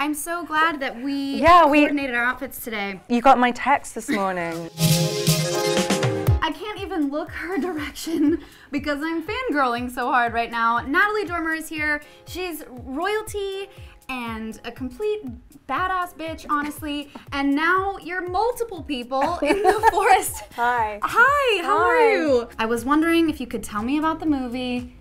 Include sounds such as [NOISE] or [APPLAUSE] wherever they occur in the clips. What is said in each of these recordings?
I'm so glad that we Yeah, we- coordinated our outfits today. You got my text this morning. I can't even look her direction because I'm fangirling so hard right now. Natalie Dormer is here. She's royalty and a complete badass bitch, honestly. And now you're multiple people in the [LAUGHS] forest. Hi. Hi, how are Hi. you? I was wondering if you could tell me about the movie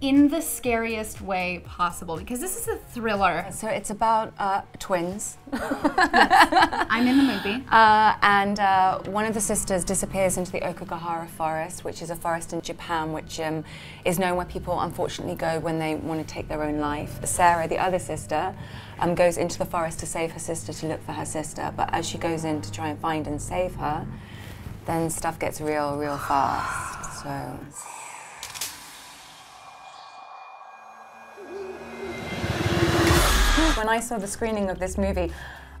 in the scariest way possible because this is a thriller. So it's about uh, twins, [LAUGHS] I'm in the movie. uh, and uh, one of the sisters disappears into the Aokigahara forest, which is a forest in Japan, which um, is known where people unfortunately go when they want to take their own life. Sarah, the other sister, um, goes into the forest to save her sister to look for her sister, but as she goes in to try and find and save her, then stuff gets real, real fast. So. When I saw the screening of this movie,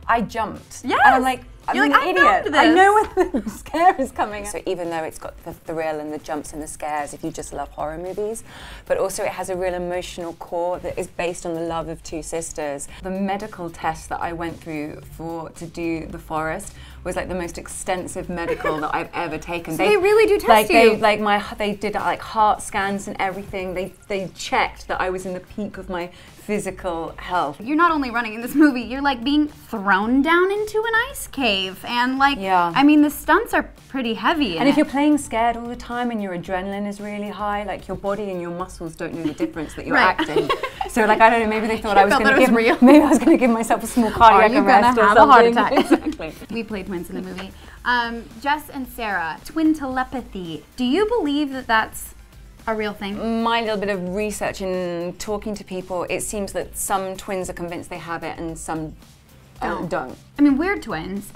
I jumped. Yes! And I'm like, I'm You're an like, idiot. loved I this. know when [LAUGHS] the scare is coming. So even though it's got the thrill and the jumps and the scares, if you just love horror movies, but also it has a real emotional core that is based on the love of two sisters. The medical test that I went through for to do The Forest was like the most extensive medical that I've ever taken. [LAUGHS] So they really do test like, you? They, like my, they did like heart scans and everything. They they checked that I was in the peak of my physical health. You're not only running in this movie, you're like being thrown down into an ice cave. And like, Yeah. I mean, the stunts are pretty heavy. And if it. you're playing scared all the time and your adrenaline is really high, like your body and your muscles don't know the difference that you're Right. acting. So like I don't know, maybe they [LAUGHS] thought I was going to give real. [LAUGHS] maybe I was going to give myself a small cardiac you arrest or have a heart something. attack? exactly. we play twins in the movie. Um, Jess and Sarah, twin telepathy. Do you believe that that's a real thing? My little bit of research and talking to people, it seems that some twins are convinced they have it and some uh, don't. I mean, we're twins.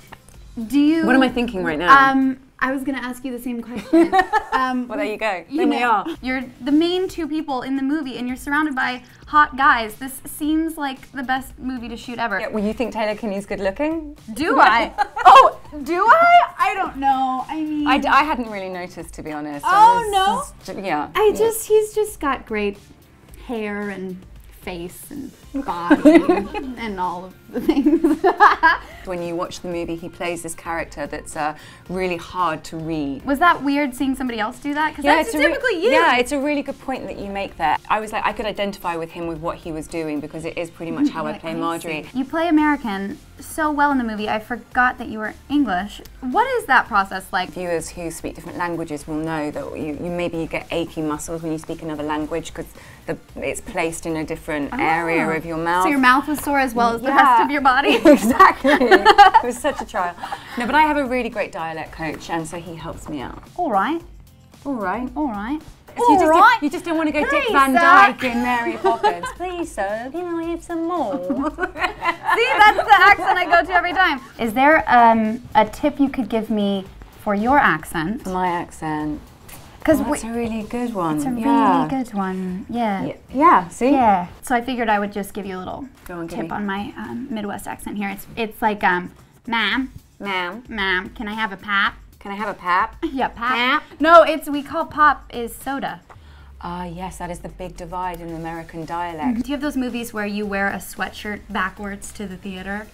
Do you? What am I thinking right now? Um, I was gonna ask you the same question. [LAUGHS] Um, well, there you go. you Then we know, are. You're the main two people in the movie, and you're surrounded by hot guys. This seems like the best movie to shoot ever. Yeah, well, you think Taylor Kinney's good looking? Do [LAUGHS] I? [LAUGHS] oh, do I? I don't know. I mean, I, d- I hadn't really noticed, to be honest. Oh, I no? was yeah. I just he's just got great hair and face and body and, and all of the things. When you watch the movie, he plays this character that's uh, really hard to read. Was that weird seeing somebody else do that? Because that's a typically you. Yeah, it's a really good point that you make there. I was like, I could identify with him with what he was doing because it is pretty much [LAUGHS] how I play Margaery. You play American so well in the movie. I forgot that you were English. What is that process like? Viewers who speak different languages will know that you, you maybe you get achy muscles when you speak another language because it's placed in a different area of your mouth. So your mouth was sore as well as the rest of your body. [LAUGHS] exactly. It was such a trial. No, but I have a really great dialect coach, and so he helps me out. all right, All right. all right. So you, just right. you just don't want to go Dick Please, Van sir. Dyke in Mary Poppins. [LAUGHS] Please, sir, can I have some more? [LAUGHS] See, that's the accent I go to every time. Is there um, a tip you could give me for your accent? For My accent. Because Oh, that's a really good one. it's a yeah. really good one. Yeah. Yeah. Yeah, see? Yeah. So I figured I would just give you a little Go on, tip me. on my um, Midwest accent here. It's it's like, um, ma'am, Ma'am, ma'am, can I have a pap? can I have a pap? [LAUGHS] Yeah, pap. No, it's we call pop is soda. Ah, yes, that is the big divide in the American dialect. Do you have those movies where you wear a sweatshirt backwards to the theater?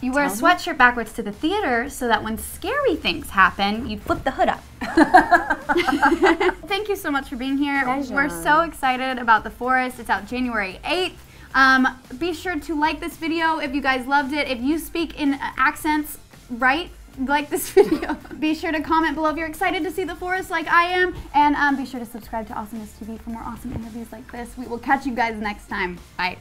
You wear a Tell me. sweatshirt backwards to the theater so that when scary things happen, you flip the hood up. [LAUGHS] [LAUGHS] Thank you so much for being here. Pleasure. We're so excited about The Forest. It's out January 8th. Um, be sure to like this video if you guys loved it. If you speak in uh, accents, right? Like this [LAUGHS] video. be sure to comment below if you're excited to see The Forest like I am. And um, be sure to subscribe to Awesomeness TV for more awesome interviews like this. We will catch you guys next time. Bye.